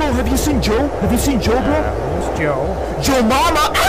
bro, have you seen Joe? Have you seen Joe, bro? Uh, who's Joe? Joe Mama.